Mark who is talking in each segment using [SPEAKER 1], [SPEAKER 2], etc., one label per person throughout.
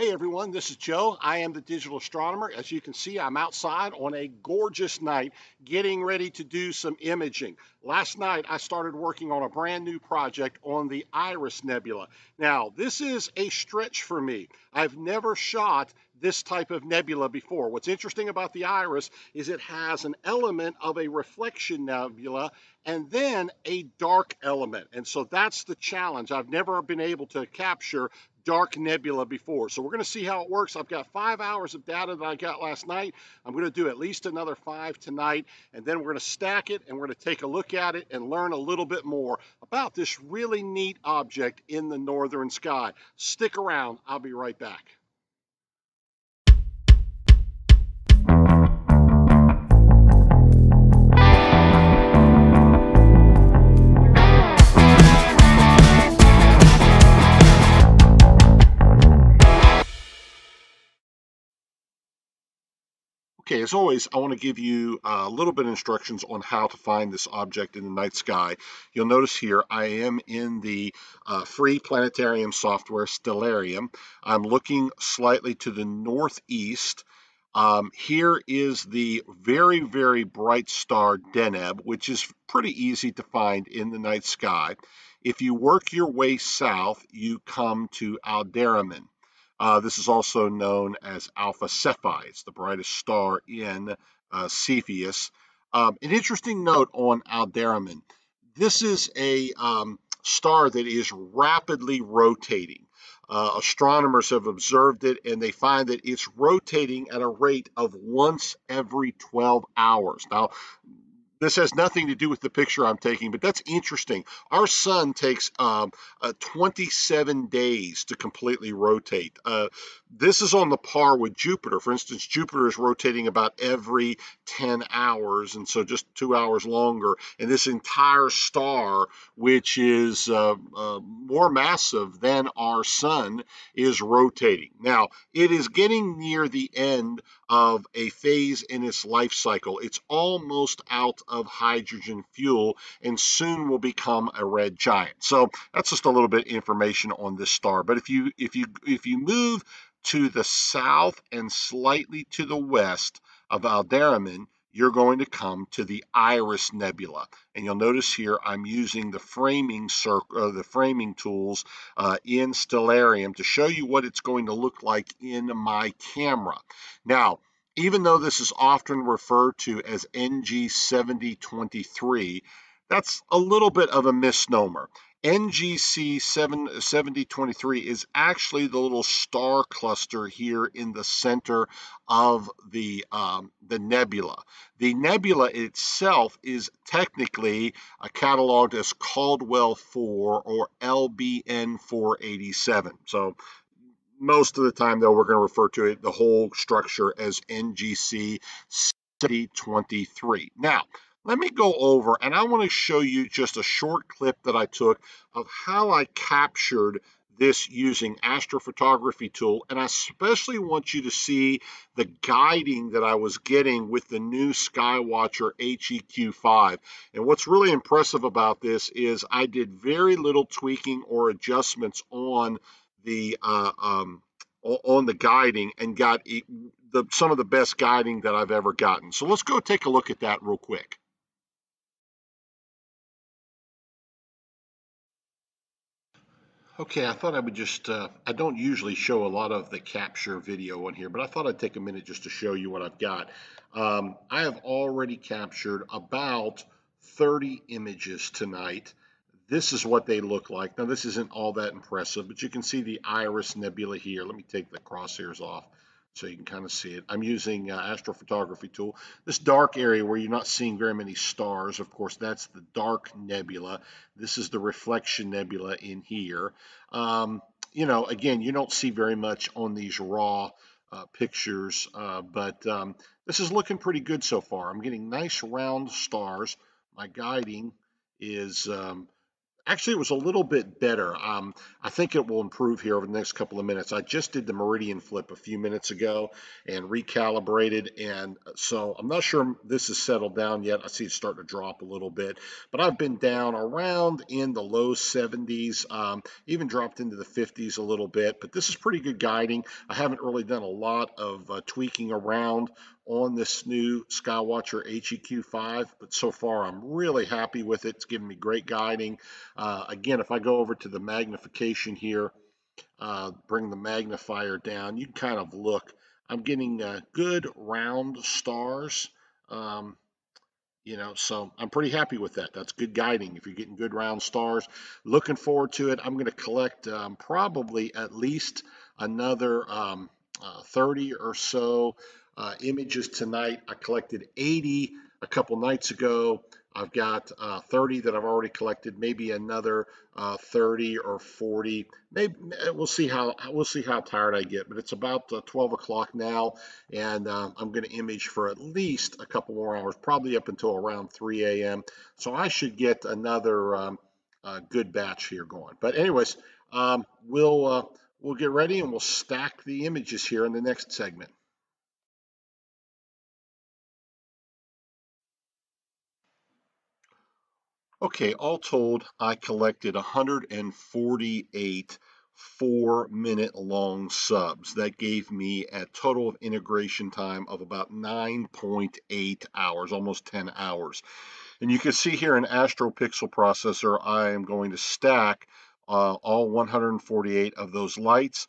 [SPEAKER 1] Hey everyone, this is Joe. I am the digital astronomer. As you can see, I'm outside on a gorgeous night getting ready to do some imaging. Last night, I started working on a brand new project on the Iris Nebula. Now, this is a stretch for me. I've never shot this type of nebula before. What's interesting about the iris is it has an element of a reflection nebula and then a dark element. And so that's the challenge. I've never been able to capture dark nebula before. So we're going to see how it works. I've got five hours of data that I got last night. I'm going to do at least another five tonight, and then we're going to stack it and we're going to take a look at it and learn a little bit more about this really neat object in the northern sky. Stick around. I'll be right back. Okay, as always, I want to give you a little bit of instructions on how to find this object in the night sky. You'll notice here I am in the uh, free planetarium software Stellarium. I'm looking slightly to the northeast. Um, here is the very, very bright star Deneb, which is pretty easy to find in the night sky. If you work your way south, you come to Alderamin. Uh, this is also known as Alpha Cephei. It's the brightest star in uh, Cepheus. Um, an interesting note on Alderamin. This is a um, star that is rapidly rotating. Uh, astronomers have observed it and they find that it's rotating at a rate of once every 12 hours. Now, this has nothing to do with the picture I'm taking, but that's interesting. Our sun takes um, uh, 27 days to completely rotate. Uh, this is on the par with Jupiter. For instance, Jupiter is rotating about every 10 hours, and so just two hours longer. And this entire star, which is uh, uh more massive than our sun, is rotating. Now, it is getting near the end of a phase in its life cycle. It's almost out of hydrogen fuel and soon will become a red giant. So that's just a little bit information on this star. But if you if you if you move to the south and slightly to the west of Alderamin, you're going to come to the Iris Nebula. And you'll notice here I'm using the framing circle, uh, the framing tools uh, in Stellarium to show you what it's going to look like in my camera. Now, even though this is often referred to as NGC 7023, that's a little bit of a misnomer. NGC 7023 is actually the little star cluster here in the center of the, um, the nebula. The nebula itself is technically cataloged as Caldwell 4 or LBN 487. So most of the time, though, we're going to refer to it, the whole structure as NGC 7023. Now, let me go over and I want to show you just a short clip that I took of how I captured this using astrophotography tool and I especially want you to see the guiding that I was getting with the new Skywatcher HEQ5 and what's really impressive about this is I did very little tweaking or adjustments on the uh, um, on the guiding and got the, some of the best guiding that I've ever gotten. So let's go take a look at that real quick. Okay, I thought I would just, uh, I don't usually show a lot of the capture video on here, but I thought I'd take a minute just to show you what I've got. Um, I have already captured about 30 images tonight. This is what they look like. Now, this isn't all that impressive, but you can see the Iris Nebula here. Let me take the crosshairs off so you can kind of see it. I'm using uh, astrophotography tool. This dark area where you're not seeing very many stars, of course, that's the dark nebula. This is the reflection nebula in here. Um, you know, again, you don't see very much on these raw uh, pictures, uh, but um, this is looking pretty good so far. I'm getting nice round stars. My guiding is um, Actually, it was a little bit better. Um, I think it will improve here over the next couple of minutes. I just did the meridian flip a few minutes ago and recalibrated, and so I'm not sure this is settled down yet. I see it starting to drop a little bit, but I've been down around in the low 70s, um, even dropped into the 50s a little bit, but this is pretty good guiding. I haven't really done a lot of uh, tweaking around on this new Skywatcher HEQ5, but so far I'm really happy with it. It's giving me great guiding. Uh, again, if I go over to the magnification here, uh, bring the magnifier down, you can kind of look. I'm getting uh, good round stars. Um, you know, so I'm pretty happy with that. That's good guiding if you're getting good round stars. Looking forward to it. I'm going to collect um, probably at least another um, uh, 30 or so uh, images tonight. I collected 80 a couple nights ago. I've got uh, 30 that I've already collected, maybe another uh, 30 or 40. Maybe we'll see how we'll see how tired I get. But it's about uh, 12 o'clock now, and uh, I'm going to image for at least a couple more hours, probably up until around 3 a.m. So I should get another um, good batch here going. But anyways, um, we'll uh, we'll get ready and we'll stack the images here in the next segment. Okay, all told, I collected 148 four minute long subs. That gave me a total of integration time of about 9.8 hours, almost 10 hours. And you can see here in Astro Pixel Processor, I am going to stack uh, all 148 of those lights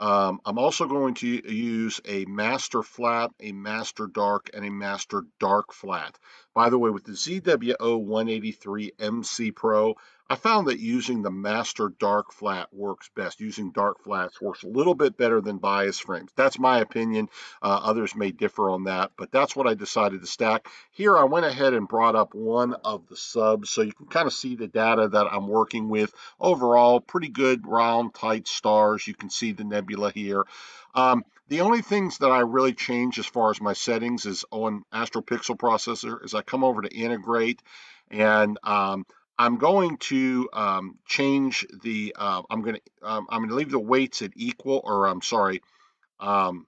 [SPEAKER 1] um, I'm also going to use a master flat, a master dark, and a master dark flat. By the way, with the ZWO 183 MC Pro, I found that using the master dark flat works best. Using dark flats works a little bit better than bias frames. That's my opinion. Uh, others may differ on that, but that's what I decided to stack. Here I went ahead and brought up one of the subs so you can kind of see the data that I'm working with. Overall, pretty good round tight stars. You can see the nebula here. Um, the only things that I really change as far as my settings is on Astro Pixel Processor is I come over to integrate and um, I'm going to um, change the, uh, I'm going to, um, I'm going to leave the weights at equal, or I'm sorry, um,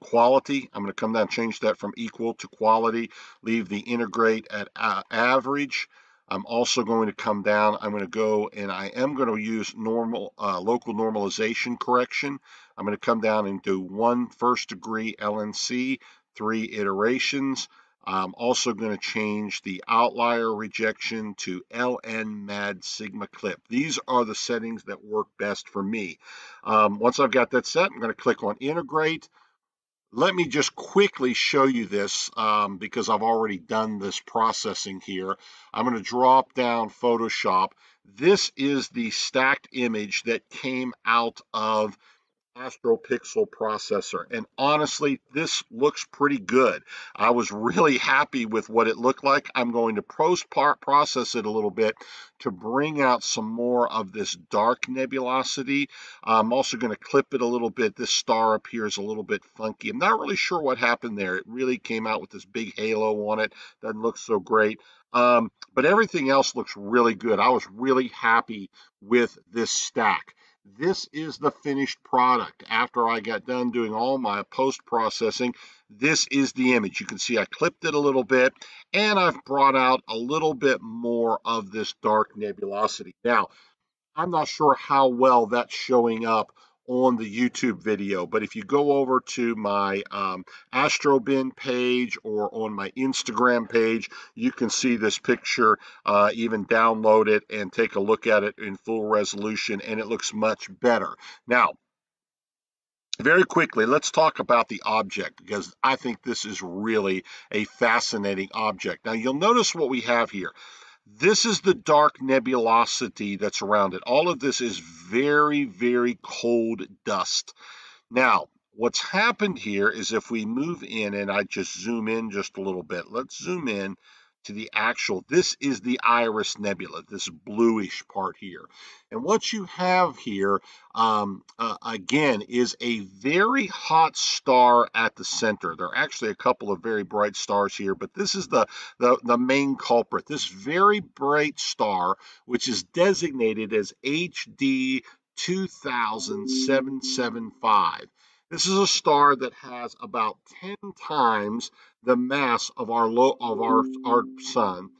[SPEAKER 1] quality. I'm going to come down change that from equal to quality, leave the integrate at uh, average. I'm also going to come down, I'm going to go and I am going to use normal, uh, local normalization correction. I'm going to come down and do one first degree LNC, three iterations. I'm also going to change the outlier rejection to LN Mad Sigma Clip. These are the settings that work best for me. Um, once I've got that set, I'm going to click on Integrate. Let me just quickly show you this um, because I've already done this processing here. I'm going to drop down Photoshop. This is the stacked image that came out of Astro Pixel processor. And honestly, this looks pretty good. I was really happy with what it looked like. I'm going to post process it a little bit to bring out some more of this dark nebulosity. I'm also going to clip it a little bit. This star up here is a little bit funky. I'm not really sure what happened there. It really came out with this big halo on it. Doesn't look so great. Um, but everything else looks really good. I was really happy with this stack. This is the finished product. After I got done doing all my post-processing, this is the image. You can see I clipped it a little bit, and I've brought out a little bit more of this dark nebulosity. Now, I'm not sure how well that's showing up on the YouTube video. But if you go over to my um, Astrobin page or on my Instagram page, you can see this picture, uh, even download it and take a look at it in full resolution, and it looks much better. Now, very quickly, let's talk about the object because I think this is really a fascinating object. Now, you'll notice what we have here. This is the dark nebulosity that's around it. All of this is very, very cold dust. Now, what's happened here is if we move in and I just zoom in just a little bit, let's zoom in to the actual, this is the Iris Nebula, this bluish part here. And what you have here, um, uh, again, is a very hot star at the center. There are actually a couple of very bright stars here, but this is the, the, the main culprit. This very bright star, which is designated as HD 20775. This is a star that has about 10 times the mass of our low, of our our sun.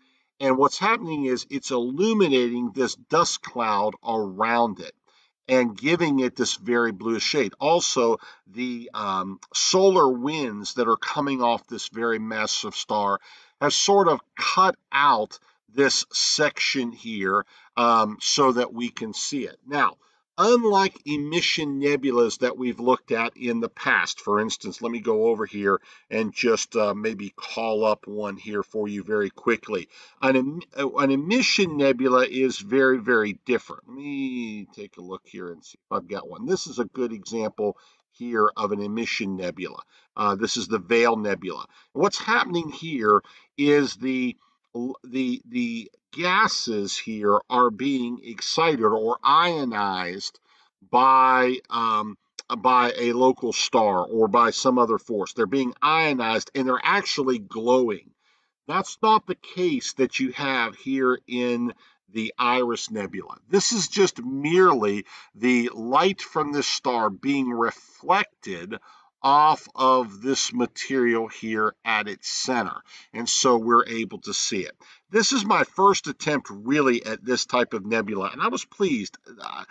[SPEAKER 1] And what's happening is it's illuminating this dust cloud around it and giving it this very bluish shade. Also, the um, solar winds that are coming off this very massive star have sort of cut out this section here um, so that we can see it. Now, unlike emission nebulas that we've looked at in the past. For instance, let me go over here and just uh, maybe call up one here for you very quickly. An, an emission nebula is very, very different. Let me take a look here and see if I've got one. This is a good example here of an emission nebula. Uh, this is the Veil Nebula. what's happening here is the the the gases here are being excited or ionized by um, by a local star or by some other force. They're being ionized and they're actually glowing. That's not the case that you have here in the Iris Nebula. This is just merely the light from this star being reflected off of this material here at its center. And so we're able to see it. This is my first attempt really at this type of nebula, and I was pleased. Uh,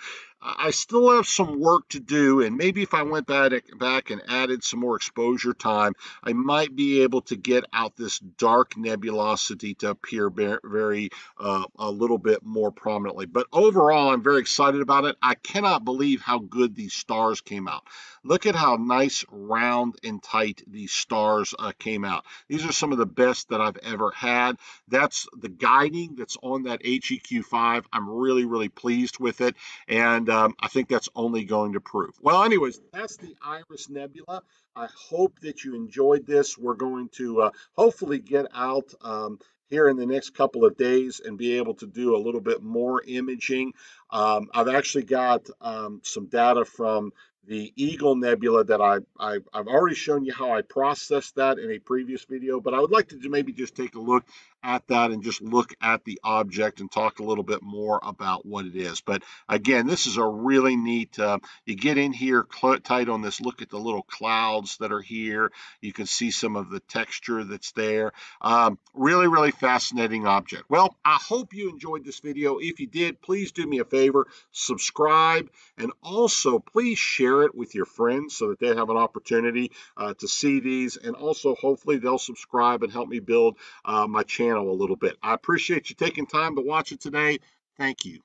[SPEAKER 1] I still have some work to do, and maybe if I went back, and added some more exposure time, I might be able to get out this dark nebulosity to appear very, uh, a little bit more prominently. But overall, I'm very excited about it. I cannot believe how good these stars came out. Look at how nice, round, and tight these stars uh, came out. These are some of the best that I've ever had. That's the guiding that's on that HEQ5. I'm really, really pleased with it. And um, I think that's only going to prove. Well, anyways, that's the Iris Nebula. I hope that you enjoyed this. We're going to uh, hopefully get out um, here in the next couple of days and be able to do a little bit more imaging. Um, I've actually got um, some data from the Eagle Nebula that I, I, have already shown you how I processed that in a previous video, but I would like to maybe just take a look at that and just look at the object and talk a little bit more about what it is. But again, this is a really neat, uh, you get in here tight on this, look at the little clouds that are here. You can see some of the texture that's there. Um, really, really fascinating object. Well, I hope you enjoyed this video. If you did, please do me a favor, subscribe, and also please share it with your friends so that they have an opportunity uh, to see these. And also, hopefully, they'll subscribe and help me build uh, my channel a little bit. I appreciate you taking time to watch it today. Thank you.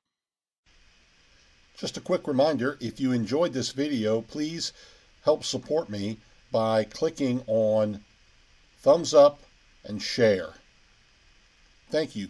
[SPEAKER 1] Just a quick reminder, if you enjoyed this video, please help support me by clicking on thumbs up and share. Thank you.